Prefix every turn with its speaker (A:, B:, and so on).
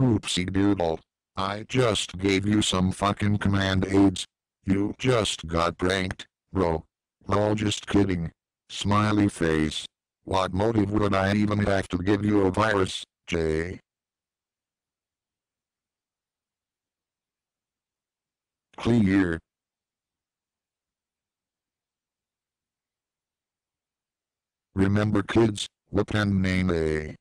A: Oopsie doodle. I just gave you some fucking command aids. You just got pranked, bro. Lol just kidding. Smiley face. What motive would I even have to give you a virus, Jay? Clear. Remember kids, weapon name A.